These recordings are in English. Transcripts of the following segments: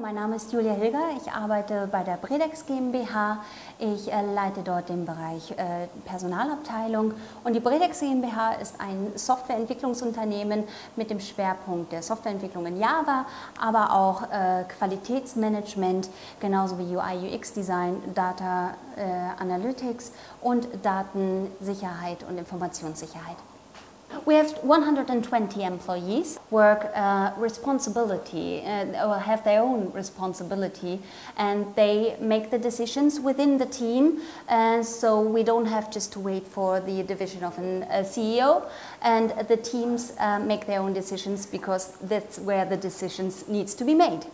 mein Name ist Julia Hilger. Ich arbeite bei der Bredex GmbH. Ich äh, leite dort den Bereich äh, Personalabteilung. Und die Bredex GmbH ist ein Softwareentwicklungsunternehmen mit dem Schwerpunkt der Softwareentwicklung in Java, aber auch äh, Qualitätsmanagement, genauso wie UI, UX Design, Data Analytics und Datensicherheit und Informationssicherheit. We have 120 employees work uh, responsibility uh, or have their own responsibility and they make the decisions within the team and so we don't have just to wait for the division of an, a CEO and the teams uh, make their own decisions because that's where the decisions needs to be made.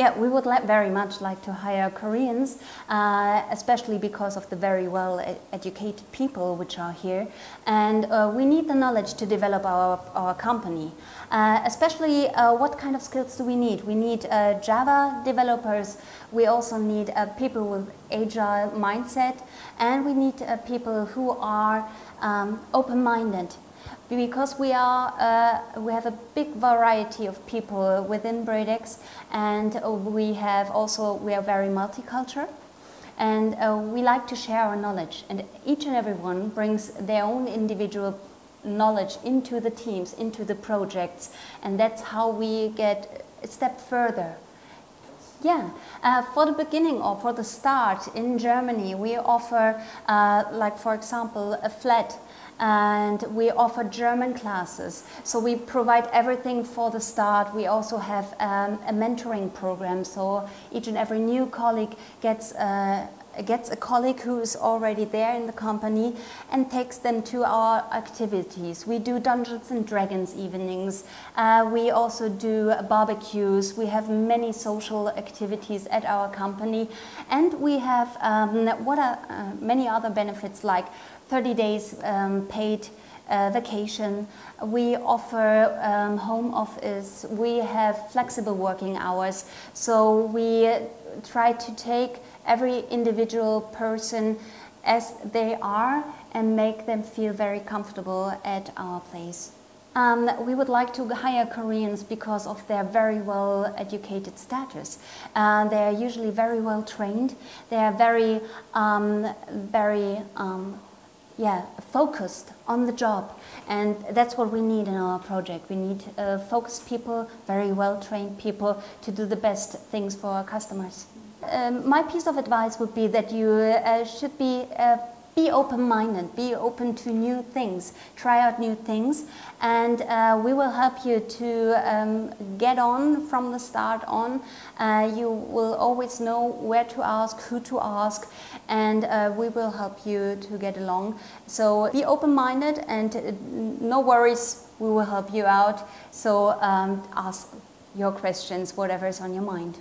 Yeah, we would very much like to hire Koreans, uh, especially because of the very well educated people which are here. And uh, we need the knowledge to develop our, our company. Uh, especially uh, what kind of skills do we need? We need uh, Java developers, we also need uh, people with agile mindset, and we need people who are um, open-minded because we are uh, we have a big variety of people within Bredex and we have also we are very multicultural. And uh, we like to share our knowledge and each and everyone brings their own individual knowledge into the teams into the projects and that's how we get a step further yeah, uh, for the beginning or for the start in Germany, we offer, uh, like for example, a flat and we offer German classes. So we provide everything for the start. We also have um, a mentoring program, so each and every new colleague gets uh, gets a colleague who is already there in the company and takes them to our activities. We do Dungeons and Dragons evenings. Uh, we also do barbecues. We have many social activities at our company. And we have um, what are uh, many other benefits like 30 days um, paid uh, vacation. We offer um, home office. We have flexible working hours. So we try to take every individual person as they are and make them feel very comfortable at our place. Um, we would like to hire Koreans because of their very well educated status. Uh, they are usually very well trained. They are very, um, very um, yeah, focused on the job. And that's what we need in our project. We need uh, focused people, very well trained people to do the best things for our customers. Um, my piece of advice would be that you uh, should be uh, be open-minded, be open to new things, try out new things, and uh, we will help you to um, get on from the start on. Uh, you will always know where to ask, who to ask, and uh, we will help you to get along. So be open-minded and uh, no worries, we will help you out. So um, ask your questions, whatever is on your mind.